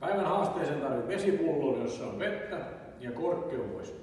Päivän haasteeseen tarvit vesipullon, jossa on vettä ja korkki on pois.